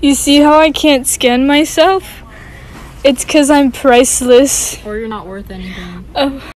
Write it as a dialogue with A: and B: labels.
A: You see how I can't scan myself? It's because I'm priceless.
B: Or you're not worth anything.
A: Oh.